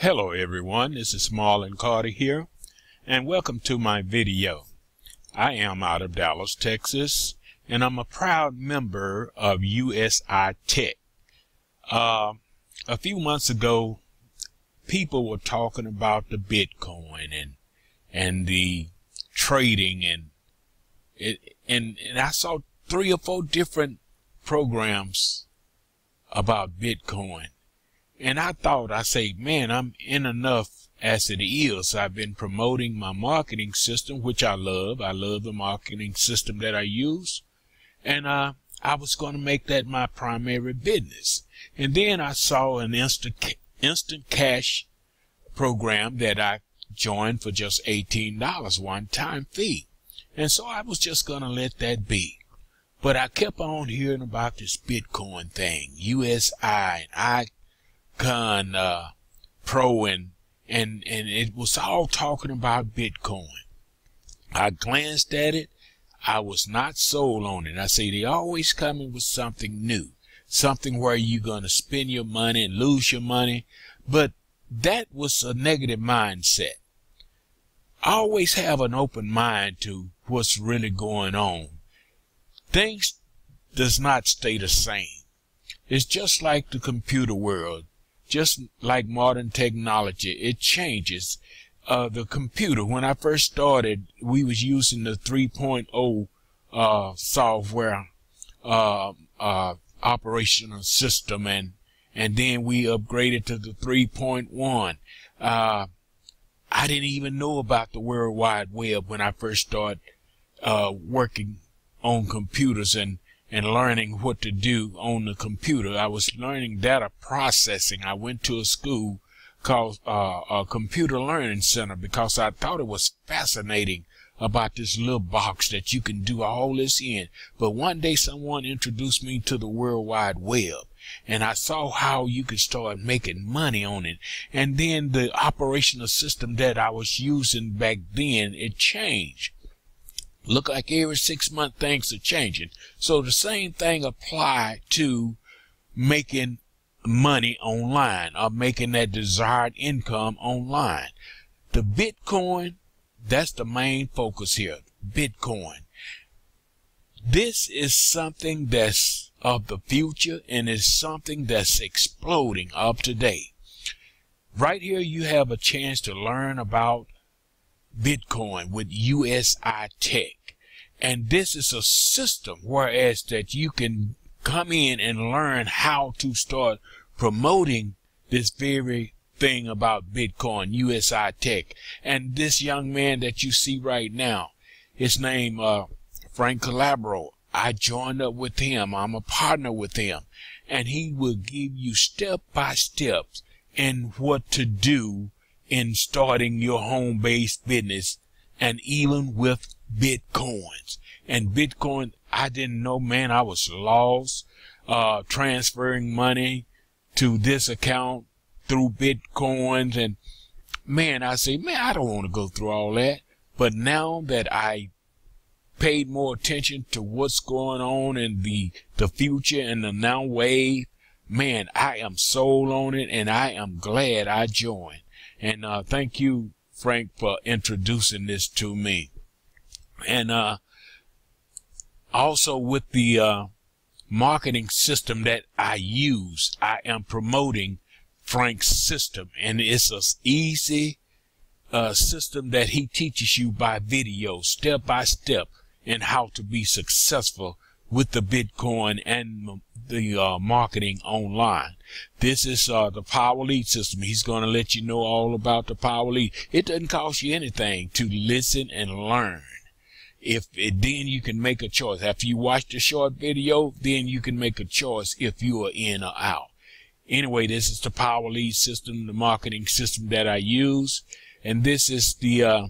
Hello everyone, this is Marlin Carter here, and welcome to my video. I am out of Dallas, Texas, and I'm a proud member of USI Tech. Uh, a few months ago, people were talking about the Bitcoin and and the trading and it and, and I saw three or four different programs about Bitcoin. And I thought, I say, man, I'm in enough as it is. I've been promoting my marketing system, which I love. I love the marketing system that I use. And, uh, I was going to make that my primary business. And then I saw an instant, instant cash program that I joined for just $18 one time fee. And so I was just going to let that be. But I kept on hearing about this Bitcoin thing, USI and Icon uh, Pro, and, and, and it was all talking about Bitcoin. I glanced at it. I was not sold on it. I say they always coming with something new, something where you're going to spend your money and lose your money. But that was a negative mindset. Always have an open mind to what's really going on. Things does not stay the same. It's just like the computer world, just like modern technology. It changes. Uh, the computer, when I first started, we was using the 3.0 uh, software uh, uh, operational system, and and then we upgraded to the 3.1. Uh, I didn't even know about the World Wide Web when I first started uh, working on computers and and learning what to do on the computer. I was learning data processing. I went to a school called uh, a computer learning center because I thought it was fascinating about this little box that you can do all this in. But one day someone introduced me to the World Wide Web and I saw how you could start making money on it. And then the operational system that I was using back then, it changed. Look like every six month things are changing. So the same thing apply to making money online or making that desired income online. The Bitcoin, that's the main focus here. Bitcoin. This is something that's of the future and is something that's exploding up today. Right here, you have a chance to learn about Bitcoin with USI Tech. And this is a system, whereas that you can come in and learn how to start promoting this very thing about Bitcoin, USI Tech. And this young man that you see right now, his name, uh, Frank Calabro, I joined up with him. I'm a partner with him. And he will give you step by steps in what to do in starting your home based business and even with Bitcoins. And Bitcoin, I didn't know, man, I was lost, uh, transferring money to this account through Bitcoins. And man, I say, man, I don't want to go through all that. But now that I paid more attention to what's going on in the, the future and the now wave, man, I am sold on it and I am glad I joined. And uh, thank you, Frank, for introducing this to me. And uh, also with the uh, marketing system that I use, I am promoting Frank's system, and it's a easy uh, system that he teaches you by video, step by step, in how to be successful with the Bitcoin and the uh, marketing online. This is uh, the Power Lead system. He's going to let you know all about the Power Lead. It doesn't cost you anything to listen and learn. If it, then you can make a choice. After you watch the short video, then you can make a choice if you are in or out. Anyway, this is the Power Lead system, the marketing system that I use. And this is the uh,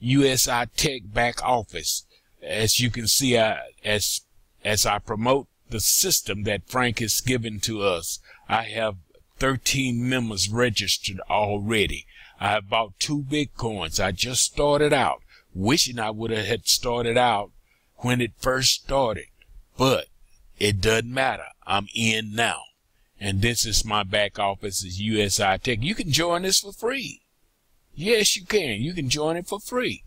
USI Tech back office. As you can see, I, as as I promote the system that Frank has given to us, I have 13 members registered already. I have bought two Bitcoins. I just started out, wishing I would have had started out when it first started, but it doesn't matter. I'm in now. And this is my back office is USI Tech. You can join this for free. Yes, you can. You can join it for free.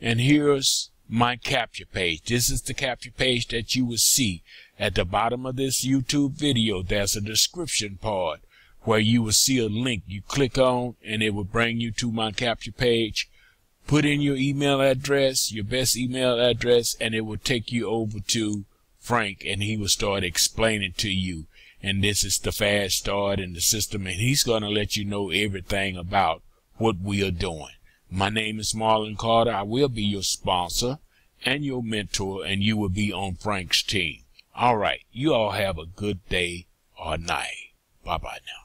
And here's my capture page. This is the capture page that you will see at the bottom of this YouTube video. There's a description part where you will see a link you click on and it will bring you to my capture page. Put in your email address, your best email address, and it will take you over to Frank and he will start explaining to you. And this is the fast start in the system and he's going to let you know everything about what we are doing. My name is Marlin Carter. I will be your sponsor and your mentor, and you will be on Frank's team. All right. You all have a good day or night. Bye bye now.